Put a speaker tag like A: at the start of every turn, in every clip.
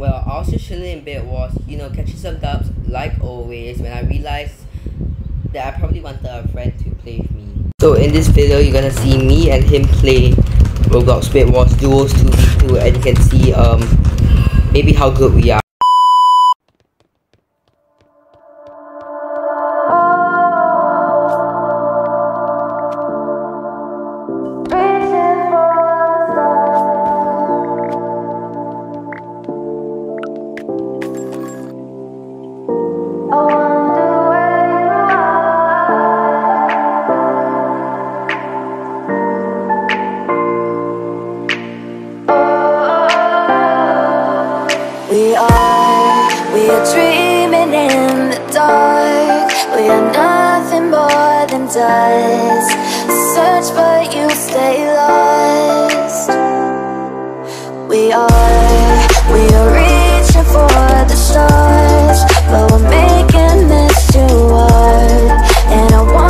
A: Well, I was just chilling in Bed Wars, you know, catching some dubs like always when I realized that I probably wanted a friend to play with me. So in this video, you're gonna see me and him play Roblox Bed Wars Duos 2v2 and you can see um maybe how good we are.
B: Search, but you stay lost. We are, we are reaching for the stars, but we're making this too hard. And I wonder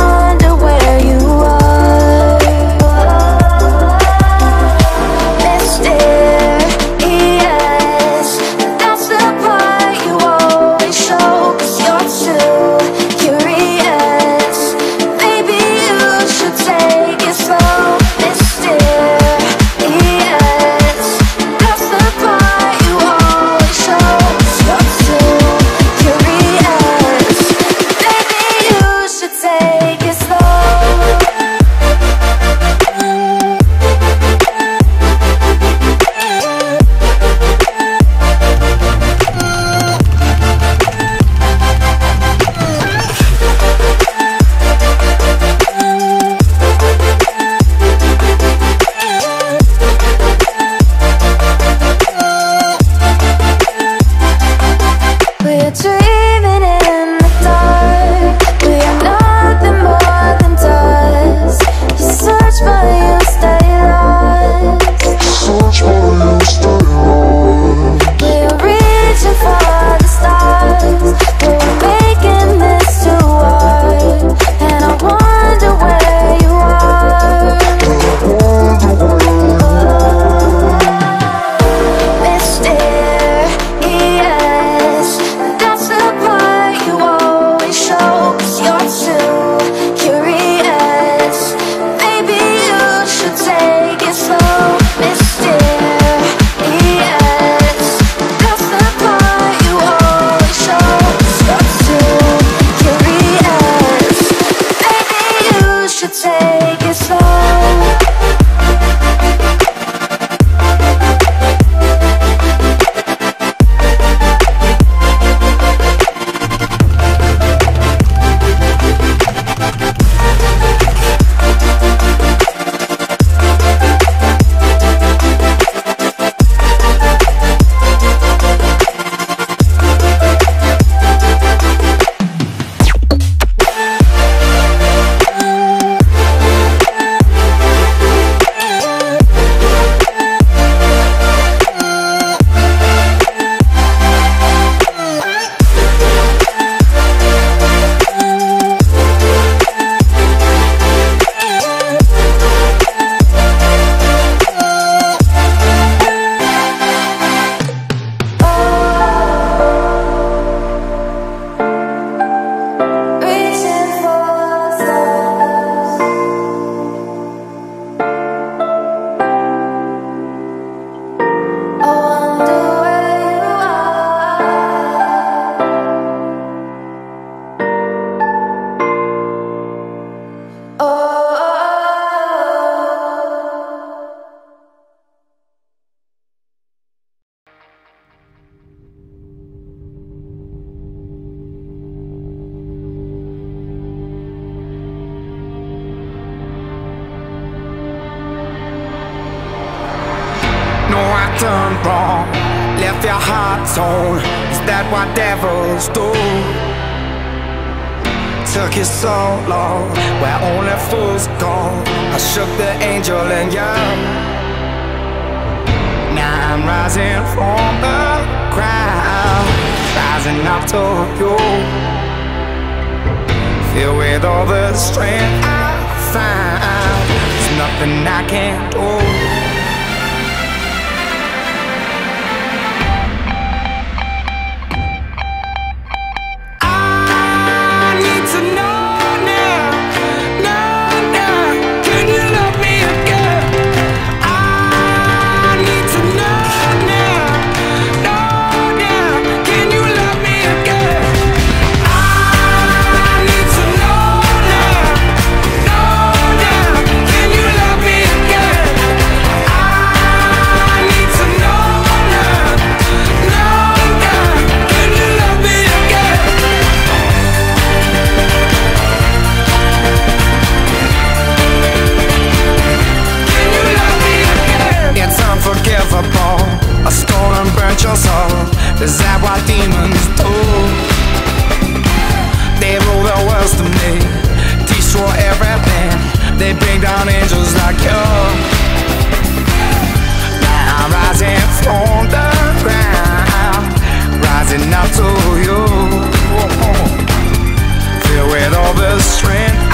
C: Done wrong. Left your heart torn. Is that what devils do? Took you so long, where only fools go. I shook the angel in you. Now I'm rising from the crowd, rising up to you. Filled with all the strength I found, there's nothing I can't do. Everything. They bring down angels like you. Now I'm rising from the ground, rising up to you. Filled with all the strength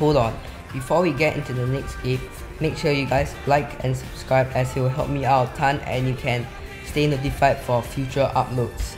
A: hold on. Before we get into the next game, make sure you guys like and subscribe as it will help me out a ton and you can stay notified for future uploads.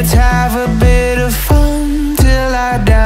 C: Let's have a bit of fun till I downfall.